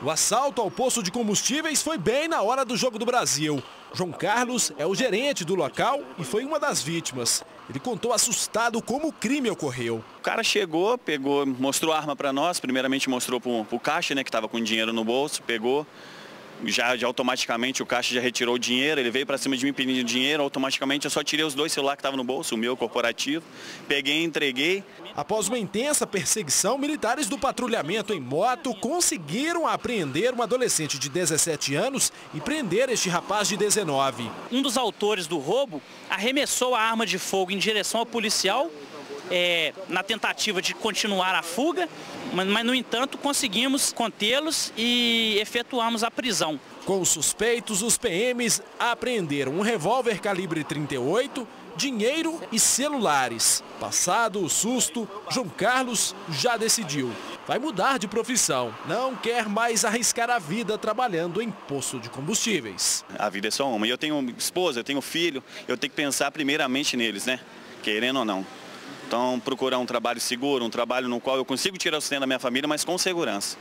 O assalto ao posto de combustíveis foi bem na hora do Jogo do Brasil. João Carlos é o gerente do local e foi uma das vítimas. Ele contou assustado como o crime ocorreu. O cara chegou, pegou, mostrou a arma para nós, primeiramente mostrou para o caixa, né, que estava com dinheiro no bolso, pegou, já, já, automaticamente o caixa já retirou o dinheiro, ele veio para cima de mim pedindo dinheiro, automaticamente eu só tirei os dois celulares que estavam no bolso, o meu corporativo, peguei e entreguei. Após uma intensa perseguição, militares do patrulhamento em moto conseguiram apreender um adolescente de 17 anos e prender este rapaz de 19. Um dos autores do roubo arremessou a arma de fogo em direção ao policial é, na tentativa de continuar a fuga, mas, mas no entanto conseguimos contê-los e efetuamos a prisão. Com os suspeitos, os PMs apreenderam um revólver calibre 38, dinheiro e celulares. Passado o susto, João Carlos já decidiu. Vai mudar de profissão. Não quer mais arriscar a vida trabalhando em posto de combustíveis. A vida é só uma. E eu tenho esposa, eu tenho filho, eu tenho que pensar primeiramente neles, né? Querendo ou não. Então, procurar um trabalho seguro, um trabalho no qual eu consigo tirar o sustento da minha família, mas com segurança.